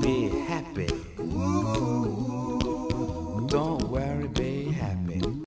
Be happy. Don't worry.